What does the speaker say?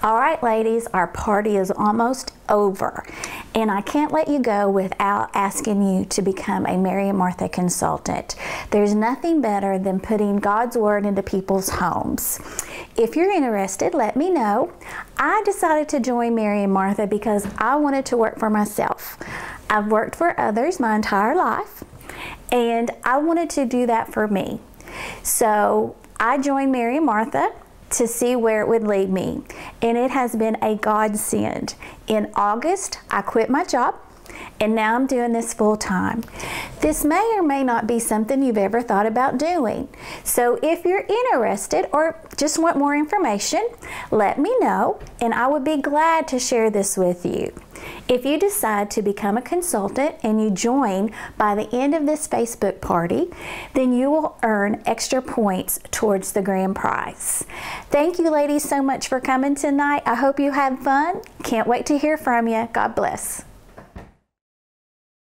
All right, ladies, our party is almost over. And I can't let you go without asking you to become a Mary and Martha consultant. There's nothing better than putting God's Word into people's homes. If you're interested, let me know. I decided to join Mary and Martha because I wanted to work for myself. I've worked for others my entire life, and I wanted to do that for me. So I joined Mary and Martha to see where it would lead me. And it has been a godsend. In August, I quit my job and now I'm doing this full time. This may or may not be something you've ever thought about doing. So if you're interested or just want more information, let me know and I would be glad to share this with you. If you decide to become a consultant and you join by the end of this Facebook party, then you will earn extra points towards the grand prize. Thank you ladies so much for coming tonight. I hope you had fun. Can't wait to hear from you. God bless.